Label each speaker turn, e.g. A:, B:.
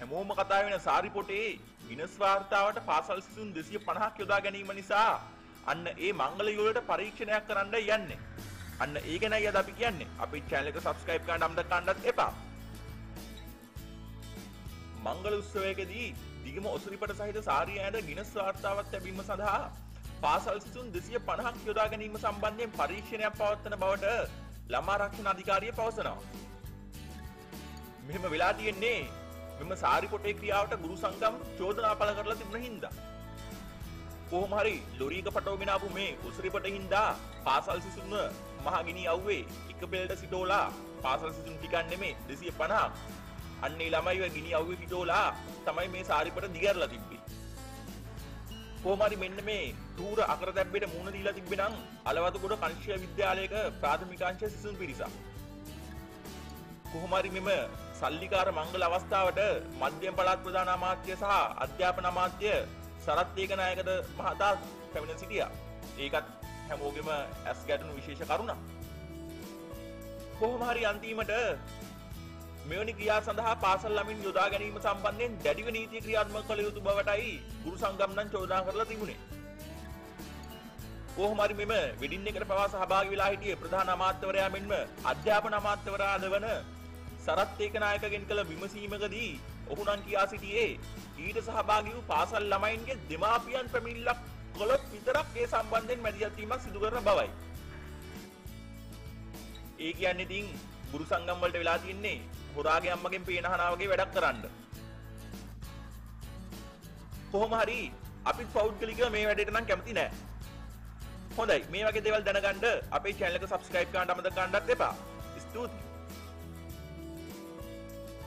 A: හැමෝම කතා වෙන සාරිපොටේ ගිනස් වාර්තාවට පාසල් සිසුන් 250ක් යොදා ගැනීම නිසා අන්න ඒ මංගල යුවලට පරීක්ෂණයක් කරන්න යන්නේ. අන්න ඒ ගැනයි අද අපි කියන්නේ. අපේ channel එක subscribe කරන්න අමතක කරන්නත් එපා. මංගල උත්සවයකදී දිගම ඔසුරිපට සහිත සාරිය ඇඳ ගිනස් වාර්තාවක් ලැබීම සඳහා පාසල් සිසුන් 250ක් යොදා ගැනීම සම්බන්ධයෙන් පරීක්ෂණයක් පවත්වන බවට ළමා ආරක්ෂණ අධිකාරිය පවසනවා. මෙහෙම වෙලා තියෙන්නේ මෙම සාරිපොටේ ක්‍රියාවට ගුරු සංගම් චෝදනා පළ කරලා තිබුණ හින්දා. කොහොම හරි ලොරියක පටවගෙන ආපු මේ උසරිපට හින්දා පාසල් සිසුන්ව මහ ගිනි අව්වේ එක බෙල්ට සිටෝලා පාසල් සිසුන් ටිකක් නෙමේ 250ක් අන්නේ ළමයිව ගිනි අව්වේ පිටෝලා තමයි මේ සාරිපට දිගරලා තිබ්බේ. කොහොම හරි මෙන්න මේ තූර අකර දැබ්බෙට මුණ දීලා තිබ්බේ නම් අලවතුගොඩ කනිෂ්‍ය විද්‍යාලයක ප්‍රාථමික අංශ සිසුන් පිරිසක්. කොහොම හරි මෙම සල්ලිකාර මංගල අවස්ථාවට මධ්‍යම පළාත් ප්‍රධාන අමාත්‍ය සහ අධ්‍යාපන අමාත්‍ය සරත් ඒකනායකද මහතා පැමිණ සිටියා. ඒකත් හැමෝගෙම ඇස් ගැටුණු විශේෂ කරුණක්. කොහොම හරි අන්තිමට මෙවැනි ක්‍රියා සඳහා පාසල් ළමින් යොදා ගැනීම සම්බන්ධයෙන් දැඩිව නීතිය ක්‍රියාත්මක කළ යුතු බවටයි ගුරු සංගම් නම් චෝදනා කරලා තිබුණේ. කොහොම හරි මෙම වෙඩින් එකට පවා සහභාගී වෙලා හිටියේ ප්‍රධාන අමාත්‍යවරයා මෙන්ම අධ්‍යාපන අමාත්‍යවරයාද වන සරත් ඒකනායකගෙන් කළ විමසීමකදී ඔහු නම් කියා සිටියේ ඊට සහභාගී වූ පාසල් ළමයින්ගේ දෙමාපියන් පැමිණිල්ලක් කළොත් විතරක් ඒ සම්බන්ධයෙන් මැදිහත් වීමක් සිදු කරන බවයි. ඒ කියන්නේ ඉතින් ගුරු සංගම් වලට වෙලා තියෙන්නේ හොරාගේ අම්මගෙන් පේනහනා වගේ වැඩක් කරන්න. කොහොම හරි අපිත් පෞද්ගලිකව මේ වැඩේට නම් කැමති නෑ. හොඳයි මේ වගේ දේවල් දැනගන්න අපේ channel එක subscribe කරන්න අමතක කරන්නත් එපා. ස්තුතියි.